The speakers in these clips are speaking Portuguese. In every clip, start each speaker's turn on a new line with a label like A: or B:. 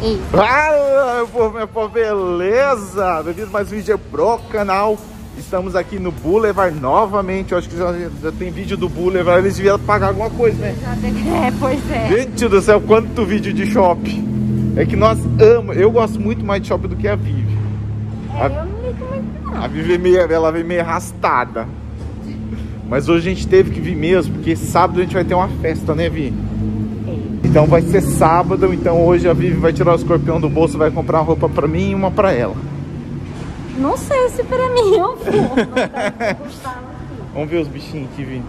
A: Isso.
B: Ah, meu povo, meu povo, beleza? Bem-vindo a mais um vídeo pro canal. Estamos aqui no Boulevard novamente. Eu acho que já, já tem vídeo do Boulevard. Eles deviam pagar alguma coisa, né?
A: É, pois é.
B: Gente do céu, quanto vídeo de shopping. É que nós amamos. Eu gosto muito mais de shopping do que a Vivi.
A: É, eu não ligo muito não.
B: A Vivi, é meio, ela vem meio arrastada. Mas hoje a gente teve que vir mesmo, porque sábado a gente vai ter uma festa, né, Vi? Então vai ser sábado, então hoje a Vivi vai tirar o escorpião do bolso, vai comprar uma roupa pra mim e uma pra ela.
A: Não sei se pra mim eu vou.
B: Vamos ver os bichinhos aqui, Vi.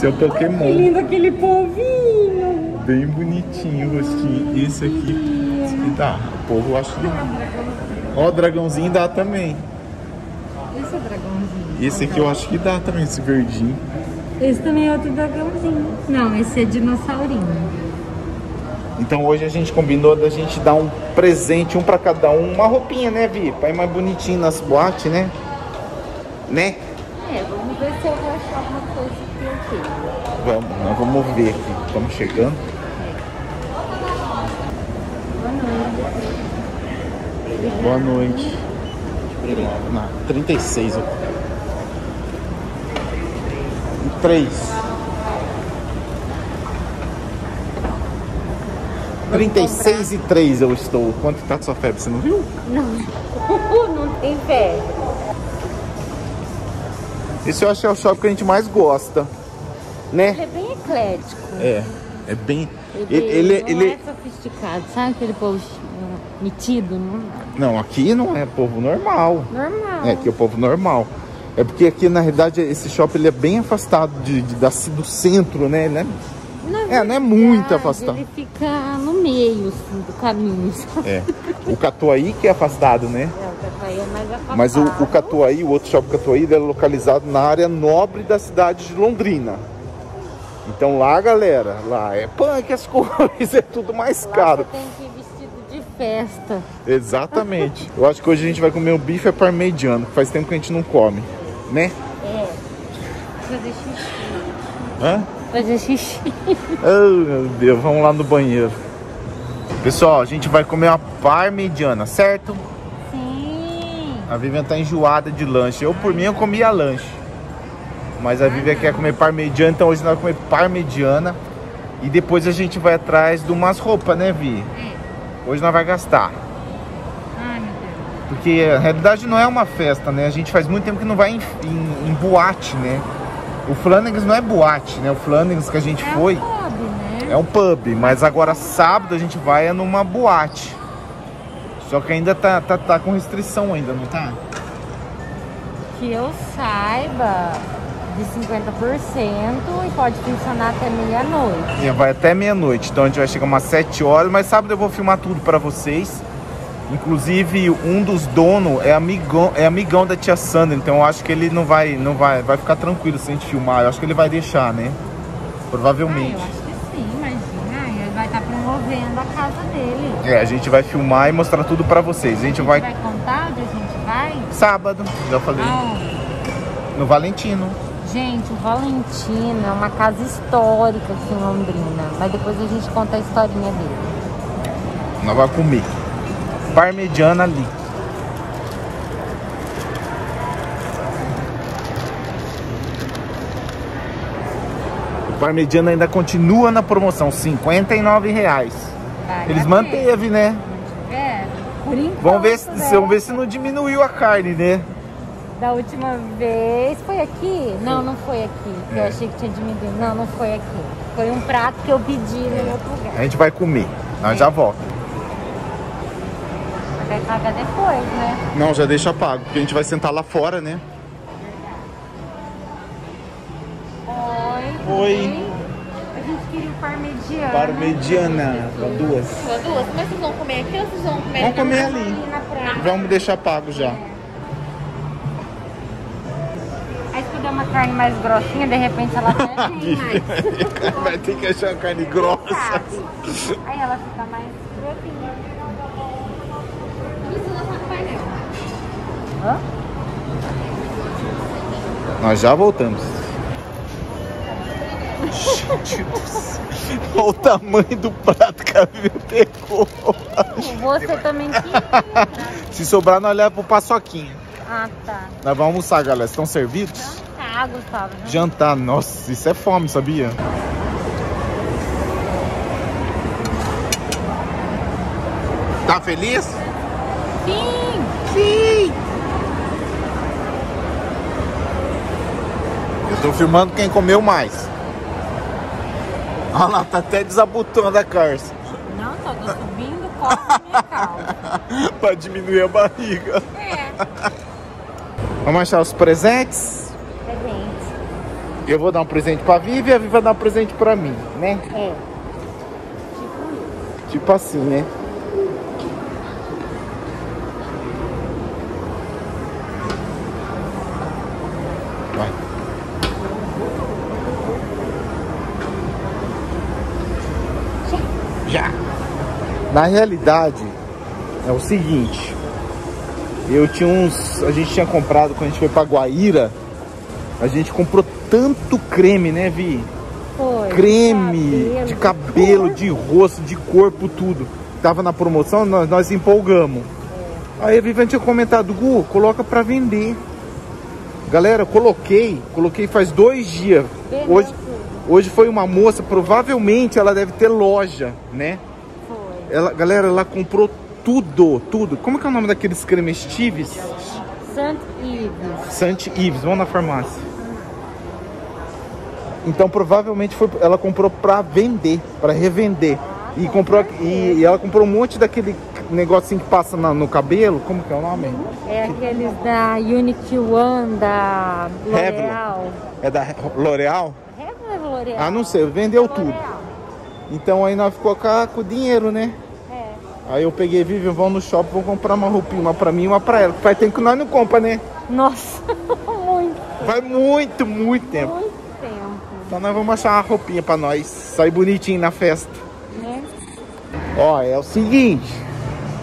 B: Seu
A: Que
B: Pokémon.
A: lindo aquele povinho.
B: Bem bonitinho o rostinho. Esse aqui, esse aqui dá. O povo eu acho que dá. Ó, o dragãozinho dá também.
A: Esse é dragãozinho.
B: Esse aqui eu acho que dá também, esse verdinho.
A: Esse também é outro dragãozinho. Não, esse é dinossaurinho.
B: Então hoje a gente combinou da gente dar um presente, um pra cada um, uma roupinha, né, Vi? Pra ir mais bonitinho nas boates, né? Né?
A: É, vamos ver se eu vou achar alguma coisa aqui. aqui.
B: Vamos, nós vamos ver aqui. Estamos chegando.
A: Boa noite.
B: Boa noite. Não, 36. ó. Três. 36 e 3 eu estou. Quanto tá sua febre? Você não viu?
A: Não, não tem fé.
B: Esse eu acho que é o shopping que a gente mais gosta. Né?
A: Ele é bem eclético.
B: É. É bem.
A: Ele,
B: Ele, ele,
A: não
B: ele-
A: é sofisticado, sabe aquele povo metido? Não,
B: Não, aqui não é povo normal.
A: normal.
B: É, aqui é o povo normal. É porque aqui, na realidade, esse shopping ele é bem afastado de, de- da, do centro, né? Ele é- É, não é muito afastado.
A: Ele fica no meio assim, do caminho. sabe?
B: é. O Catuaí que é afastado, né?
A: É, o Catuaí é mais afastado.
B: Mas o, o Catuaí, o outro shopping Catuaí, ele é localizado na área nobre da cidade de Londrina. Então lá, galera, lá é punk as coisas, é tudo mais
A: Lá
B: caro.
A: você tem que festa.
B: Exatamente. Eu acho que hoje a gente vai comer um bife parmegiano, que faz tempo que a gente não come, né?
A: É. Fazer xixi.
B: Hã?
A: Fazer xixi.
B: Oh, meu Deus, vamos lá no banheiro. Pessoal, a gente vai comer uma parmegiana, certo?
A: Sim.
B: A Vivian tá enjoada de lanche. Eu, por mim, eu comia lanche. Mas a Vivian quer comer parmegiana, então hoje nós vamos comer parmegiana. E depois a gente vai atrás de umas roupas, né, Vi? Hoje nós vai gastar.
A: Ai, meu Deus.
B: Porque a realidade não é uma festa, né? A gente faz muito tempo que não vai em, em- em boate, né? O Flanagan's não é boate, né? O Flanagan's que a gente
A: É
B: foi
A: um hobby, né?
B: é um pub, mas agora sábado a gente vai é numa boate. Só que ainda tá, tá, tá com restrição ainda, não tá?
A: Que eu saiba, de 50% e pode funcionar até meia-noite.
B: É, vai até meia-noite, então a gente vai chegar umas 7 horas, mas sábado eu vou filmar tudo pra vocês. Inclusive, um dos donos é amigão, é amigão da tia Sandra, então eu acho que ele não vai, não vai, vai ficar tranquilo se a gente filmar. Eu acho que ele vai deixar, né?
A: Ah,
B: Provavelmente.
A: eu acho que sim, imagina. Ele vai estar promovendo a casa dele.
B: É, a gente vai filmar e mostrar tudo pra vocês. A gente vai
A: Vai contar onde a gente vai?
B: sábado, já falei,
A: Aonde?
B: no Valentino.
A: Gente, o Valentino é uma casa histórica aqui em Londrina. Mas depois a gente conta a historinha dele.
B: Nós vamos comer. Parmegiana ali. O parmegiana ainda continua na promoção, 59 reais.
A: Vale
B: Eles manteve, né?
A: É, por enquanto.
B: Vamos ver, se,
A: né?
B: vamos ver se não diminuiu a carne, né?
A: Da última vez foi aqui? Não, não foi aqui. que Eu achei que tinha diminuído. Não, não foi aqui. Foi um prato que eu pedi no outro lugar.
B: A gente vai comer. Nós já volta.
A: Vai pagar depois, né?
B: Não, já deixa pago, porque a gente vai sentar lá fora, né?
A: Oi.
B: Oi.
A: A gente queria o parmegiana.
B: Parmegiana, pra duas.
A: Só duas? Mas vocês vão comer aqui ou vocês vão comer
B: Vamos comer ali.
A: ali na praia?
B: Vamos deixar pago já.
A: Carne mais grossinha, de repente ela até vem mais.
B: Vai ter que achar carne grossa.
A: Sabe? Aí ela fica mais grossinha. Tá. Hã?
B: Nós já voltamos. Olha o tamanho do prato que a Vivi pegou.
A: Você também.
B: Se sobrar, nós leva pro paçoquinha.
A: Ah, tá.
B: Nós vamos almoçar, galera. Estão servidos?
A: Jantar, Gustavo. né?
B: Jantar. Nossa, isso é fome, sabia? Tá feliz?
A: Sim!
B: Sim! Eu tô filmando quem comeu mais. Olha lá, tá até desabotando a carça.
A: Não, só tô subindo o copo da minha calça.
B: pra diminuir a barriga.
A: É.
B: Vamos achar os presentes. Eu vou dar um presente pra Vivi e a Vivi vai dar um presente pra mim, né?
A: É.
B: Tipo assim, né? Vai. Já. Na realidade, é o seguinte. Eu tinha uns. A gente tinha comprado quando a gente foi pra Guaíra. A gente comprou tanto creme, né, Vi?
A: Foi.
B: creme de cabelo, de rosto, de corpo, tudo. Tava na promoção, nós, nós empolgamos. Aí a Viviane tinha comentado, Gu, coloca pra vender. Galera, coloquei, coloquei faz dois dias. Hoje,
A: tudo.
B: hoje foi uma moça, provavelmente ela deve ter loja, né?
A: Foi.
B: Ela, galera, ela comprou tudo, tudo. Como que é o nome daqueles cremes Steves?
A: Sant Ives.
B: Sant Ives, vamos na farmácia. Então provavelmente foi, ela comprou pra vender, pra revender. E comprou e, e ela comprou um monte daquele negocinho que passa na- no cabelo, como que é o nome?
A: É aqueles da Unity One, da L'Oreal.
B: É da L'Oreal?
A: É L'Oreal.
B: Ah, não sei, vendeu tudo.
A: L'Oreal.
B: Então aí nós ficou com, o dinheiro, né?
A: É.
B: Aí eu peguei, Vivian, vamos no shopping, vamos comprar uma roupinha, uma pra mim e uma pra ela. Faz tempo que nós não compra, né?
A: Nossa, muito,
B: Vai muito, muito tempo.
A: muito tempo.
B: Então nós vamos achar uma roupinha pra nós sair bonitinho na festa.
A: Né?
B: Ó, é o seguinte.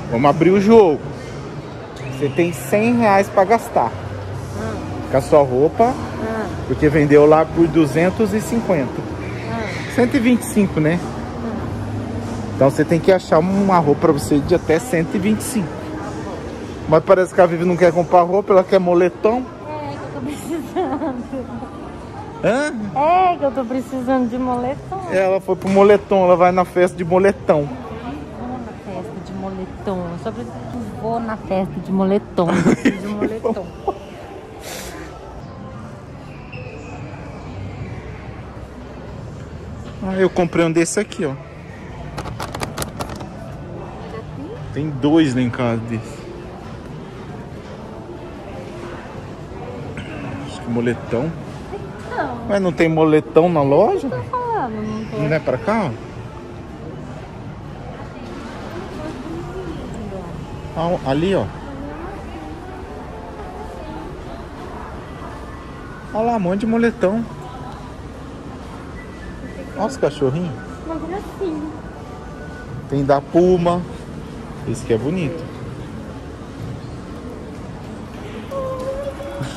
B: Vamos abrir o jogo. Você tem 100 reais pra gastar. Com a sua roupa,
A: Ah,
B: porque vendeu lá por 250.
A: ah.
B: 125, né? Então você tem que achar uma roupa pra você de até 125. Mas parece que a Vivi não quer comprar roupa, ela quer moletom.
A: É que eu tô precisando.
B: Hã?
A: É que eu tô precisando de moletom.
B: Ela foi pro moletom, ela vai na festa de moletom.
A: Vou na festa de moletom. Eu só preciso vou na festa de moletom. De moletom.
B: Ah, eu comprei um desse aqui, ó. Tem dois lá em casa desse. Acho que moletom.
A: Não,
B: Mas não tem moletom na loja?
A: tô falando, não tô.
B: Não é pra cá? Ah, ali, ó. Olha lá, um monte de moletom. Olha os cachorrinhos. Tem da Puma. Esse aqui é bonito.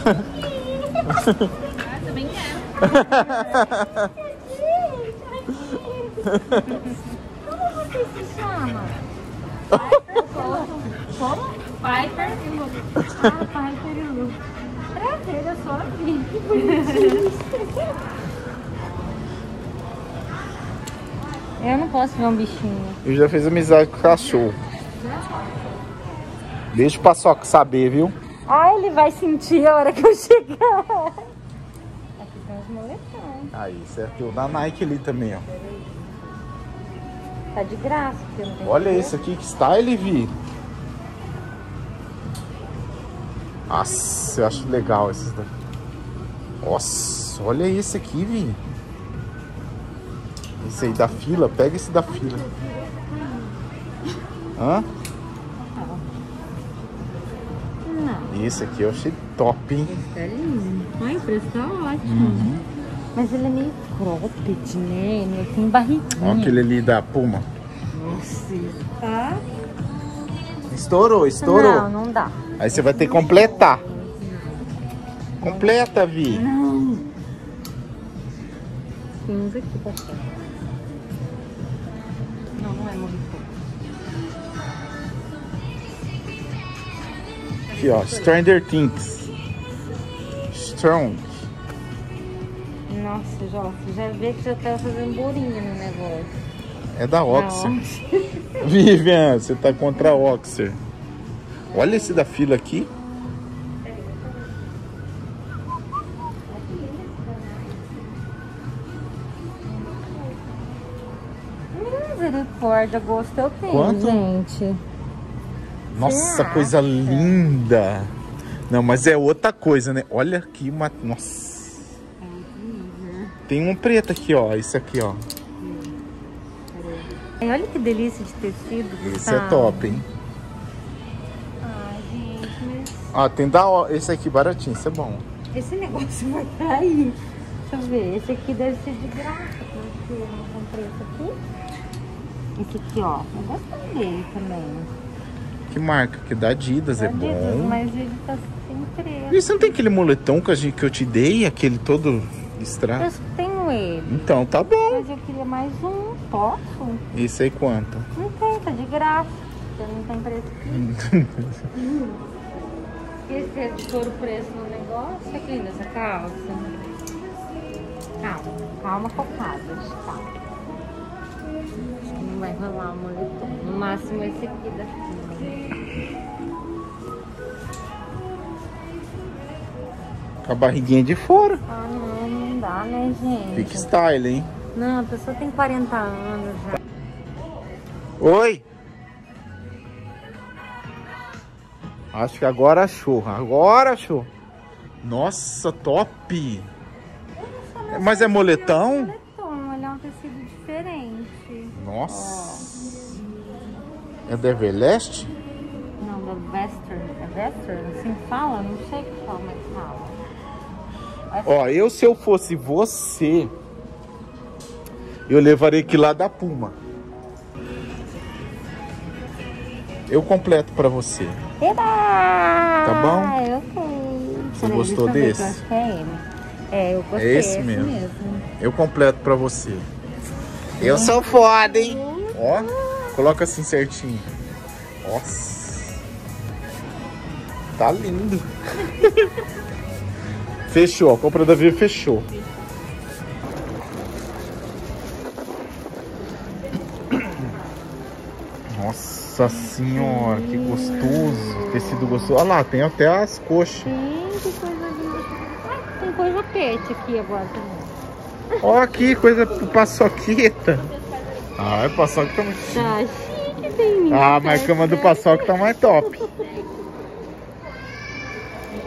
A: Como você se chama? Como? Piper e Lu. Ah, Piper e Lu. Prazer, eu sou a Eu não posso ver um bichinho.
B: Eu já fiz amizade com o cachorro. Deixa o Paçoca saber, viu?
A: Ah, ele vai sentir a hora que eu chegar. Tem.
B: Aí, certo. Da Nike ali também, ó.
A: Tá de graça, porque eu não tenho
B: Olha esse aqui, que style, Vi. Nossa, eu acho legal esses daqui. Nossa, olha esse aqui, Vi. Esse aí da fila, pega esse da fila. Hã?
A: Não,
B: Esse aqui eu achei top, hein?
A: tá lindo. Ai, o preço tá ótimo. Mas ele é meio cropped, né? Ele tem barriguinha.
B: Olha aquele ali da Puma.
A: Nossa, tá?
B: Estourou, estourou.
A: Não, não dá.
B: Aí você vai ter que completar. Completa, Vi.
A: Não. Tem uns aqui pra fora. Não, não é moletom.
B: Aqui, ó. Stranger Things. Strong.
A: Nossa, Jó, você já vê que já tá fazendo bolinha no negócio.
B: É da Oxer.
A: Oxer.
B: Vivian, você tá contra a Oxer. Olha esse da fila aqui.
A: Misericórdia, gosto eu tenho,
B: Quanto?
A: gente.
B: Nossa,
A: Será?
B: coisa linda. Não, mas é outra coisa, né? Olha aqui uma. Nossa. Tem um preto aqui, ó. Esse aqui, ó.
A: Ai, olha que delícia de tecido.
B: Esse é top, hein?
A: Ai, gente, mas
B: Ó, tem da. Esse aqui baratinho, esse é bom.
A: esse negócio vai cair. Deixa eu ver. Esse aqui deve ser de graça, porque eu não comprei esse aqui. Esse aqui, ó. Eu gostei dele também.
B: Que marca? Que da Adidas, é
A: Adidas,
B: bom.
A: Mas ele tá sem preço.
B: E você não tem aquele moletom que, a gente, que eu te dei? Aquele todo estragado?
A: Eu só tenho ele.
B: Então, tá bom.
A: Mas eu queria mais um. Posso?
B: Esse aí quanto?
A: Não tem, tá de graça. Porque não tem preço aqui. Esse é de pôr o preço no negócio aqui nessa calça. Calma, calma focadas, tá? Acho que não vai rolar o moletom. No máximo esse aqui daqui.
B: Com a barriguinha de fora.
A: Ah, não, não dá, né, gente?
B: Fique style, hein?
A: Não, a pessoa tem 40 anos já.
B: Oi? Acho que agora achou. Agora achou. Nossa, top! Mas é moletão?
A: Moletom, ele é um tecido diferente.
B: Nossa. É da Everlast?
A: Não, da Western. É Western? Assim fala? Não sei o que fala, mas.
B: Ó, eu se eu fosse você, eu levaria aqui lá da Puma. Eu completo pra você.
A: Eba! Tá
B: bom?
A: Eu sei.
B: Você
A: Peraí,
B: gostou desse?
A: que eu que é ele. É, eu gostei.
B: É esse
A: é
B: mesmo. Eu completo pra você. Eu sou foda, hein? Ó, coloca assim certinho. Nossa. Tá lindo. fechou, a compra da Vivi fechou. Nossa senhora, que gostoso. Tecido gostoso. Olha lá, tem até as coxas.
A: Sim, que coisa linda. Tem coisa pet aqui agora também.
B: Ó aqui, coisa pro paçoqueta. Ah, o paçoca tá muito
A: Tá chique, tem
B: Ah, mas a cama do paçoca tá mais top.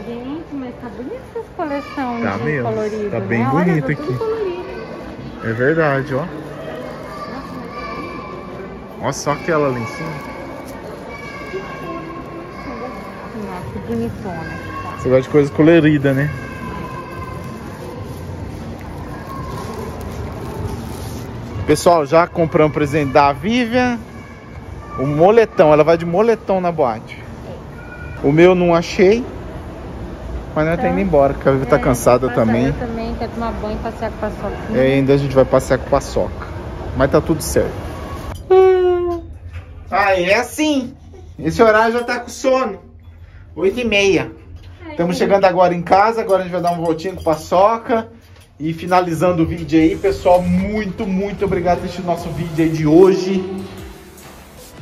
A: Gente, mas tá bonita coleções
B: Tá
A: de
B: mesmo,
A: colorido,
B: tá bem
A: né? Olha,
B: bonito
A: tudo
B: aqui. É verdade, ó. Olha só aquela lá em cima.
A: Nossa, que bonitona.
B: Você gosta de coisa colorida, né? Pessoal, já compramos presente da Vivian. O moletão, ela vai de moletão na boate. O meu não achei. Mas nós tá indo embora, porque a Vivi tá
A: É,
B: cansada também.
A: Eu também quero tomar banho e passear com a paçoquinha.
B: E ainda a gente vai passear com paçoca. Mas tá tudo certo. Ah, é assim. Esse horário já tá com sono. 8 e meia. Estamos chegando agora em casa. Agora a gente vai dar uma voltinha com paçoca. E finalizando o vídeo aí, pessoal. Muito, muito obrigado por assistir o nosso vídeo aí de hoje.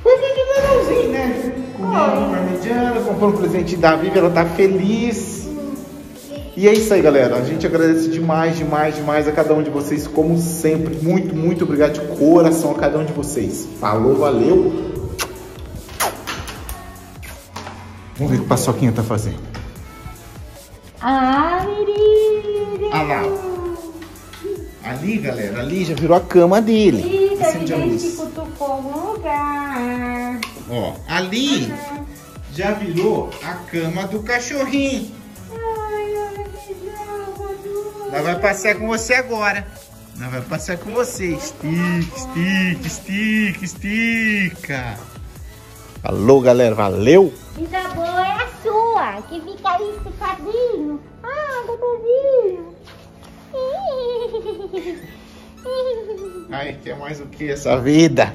B: Foi um vídeo legalzinho, né? Comendo parmegiana, comprou um presente da Vivi, ela tá feliz. E é isso aí, galera. A gente agradece demais, demais, demais a cada um de vocês, como sempre. Muito, muito obrigado de coração a cada um de vocês. Falou, valeu. Vamos ver o que o Paçoquinha tá fazendo.
A: Ai,
B: Ah lá. Ali, galera, ali já virou a cama dele.
A: Ih,
B: Acende a luz.
A: cutucou algum lugar.
B: Ó, ali já virou a cama do cachorrinho. Nós vai passear com você agora. Nós vai passear com você. Estica, estica, estica, estica. Falou, galera. Valeu.
C: Vida boa é a sua, que fica aí esticadinho. Ah, gostosinho.
B: Ai, quer mais o que essa vida?